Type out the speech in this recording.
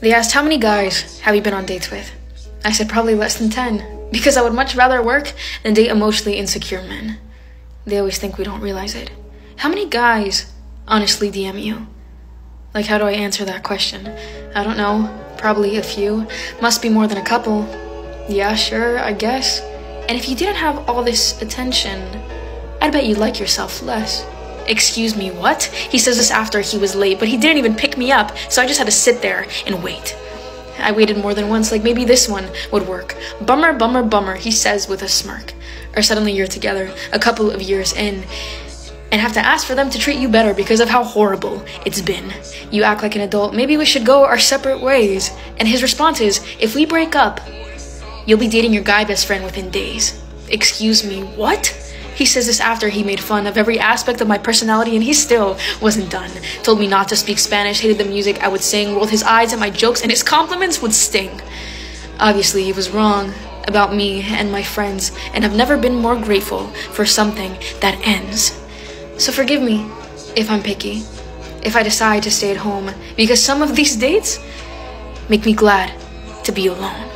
They asked, How many guys have you been on dates with? I said, Probably less than 10, because I would much rather work than date emotionally insecure men. They always think we don't realize it. How many guys honestly DM you? Like, how do I answer that question? I don't know. Probably a few. Must be more than a couple. Yeah, sure, I guess. And if you didn't have all this attention, I'd bet you'd like yourself less. Excuse me, what? He says this after he was late, but he didn't even pick me up, so I just had to sit there and wait. I waited more than once, like maybe this one would work. Bummer, bummer, bummer, he says with a smirk. Or suddenly you're together, a couple of years in, and have to ask for them to treat you better because of how horrible it's been. You act like an adult, maybe we should go our separate ways. And his response is, if we break up, you'll be dating your guy best friend within days. Excuse me, what? He says this after he made fun of every aspect of my personality and he still wasn't done. Told me not to speak Spanish, hated the music I would sing, rolled his eyes at my jokes, and his compliments would sting. Obviously, he was wrong about me and my friends, and I've never been more grateful for something that ends. So forgive me if I'm picky, if I decide to stay at home, because some of these dates make me glad to be alone.